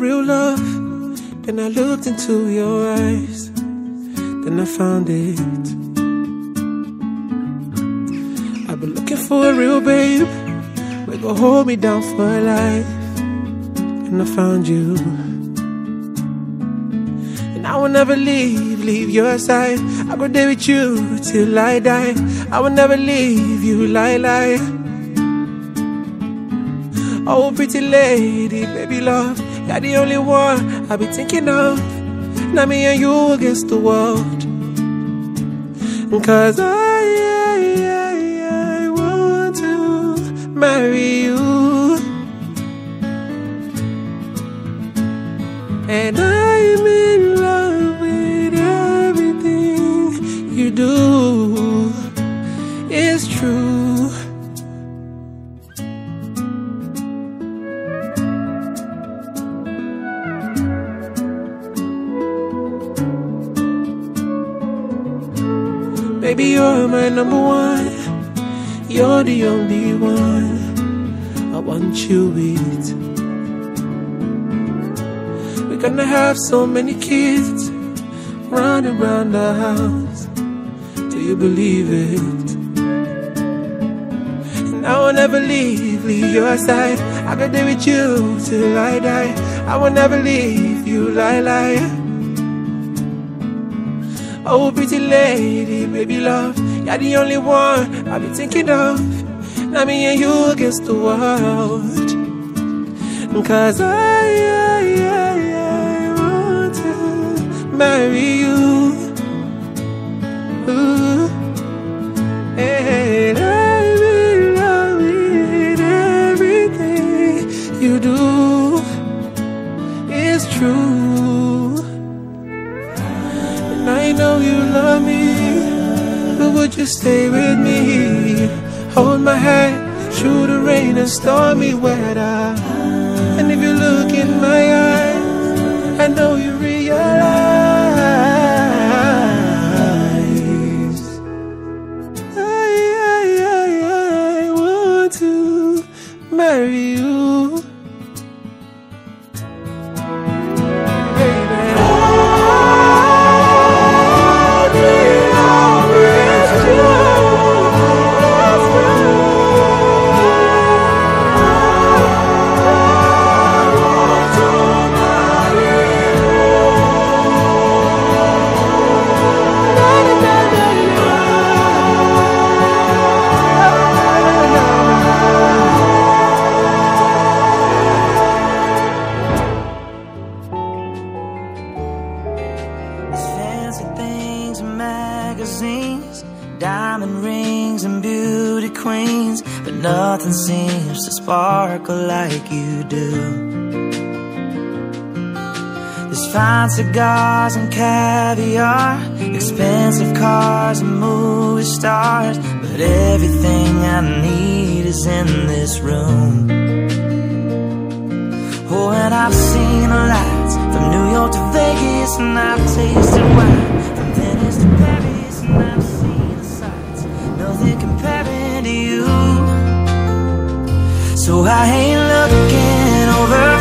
real love. Then I looked into your eyes. Then I found it. I've been looking for a real babe. We go hold me down for life. And I found you. And I will never leave, leave your side. I go there with you till I die. I will never leave you, lie, lie. Oh, pretty lady, baby love, you're the only one I be thinking of. Now me and you against the world. Cause I, I, I, I want to marry you. And I'm in love with everything you do. Baby, you're my number one. You're the only one I want you with. We're gonna have so many kids running around the house. Do you believe it? I will never leave, leave your side. I will be there with you till I die. I will never leave you, lie, lie. Oh, pretty lady, baby love, you're the only one I be thinking of. Now me and you against the world. Cause I, I, I, I want to marry you. Know you love me, but would you stay with me? Hold my hand through the rain and stormy weather. Beauty queens, but nothing seems to sparkle like you do. There's fine cigars and caviar, expensive cars and movie stars, but everything I need is in this room. Oh, and I've seen the lights from New York to Vegas, and I've tasted wine from Venice to Paris, and I've seen the sights, nothing comparing you. So I ain't looking over.